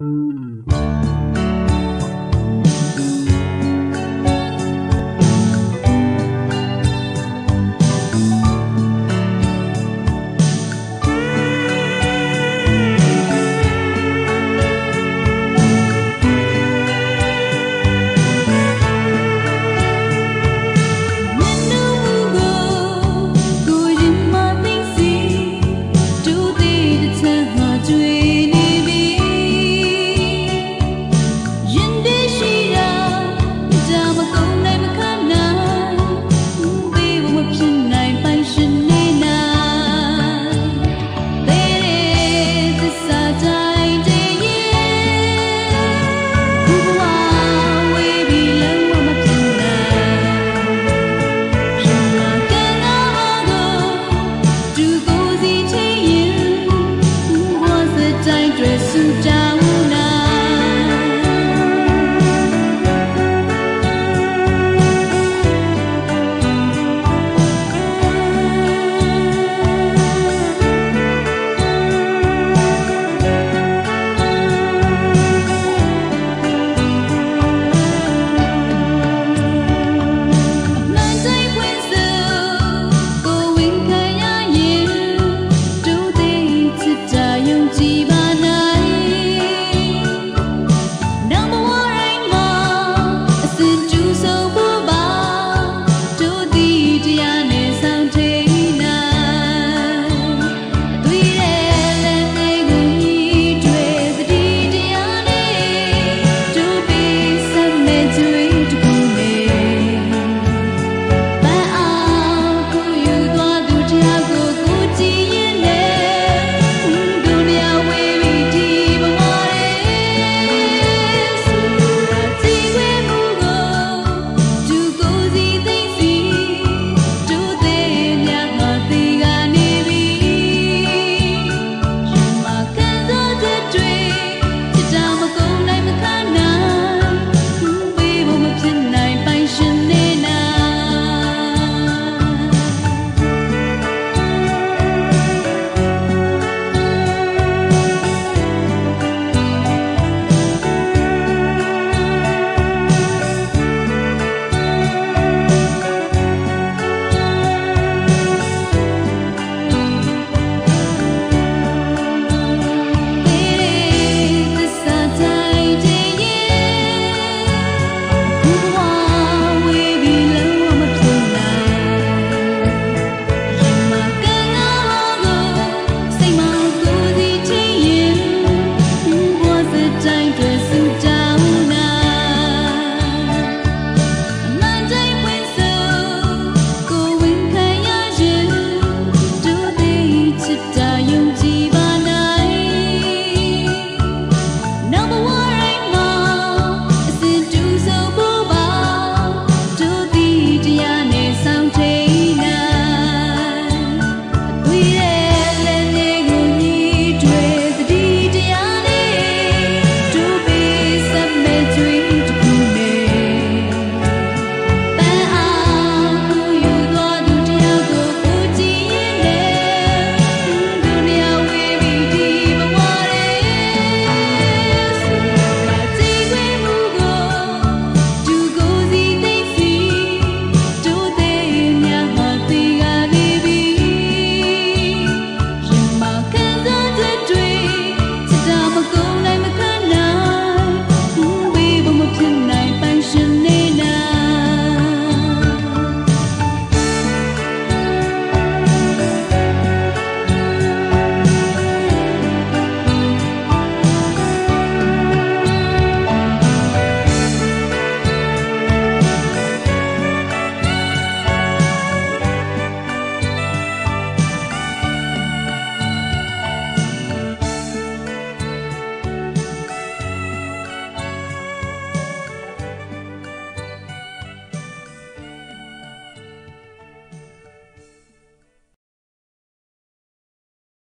Mm.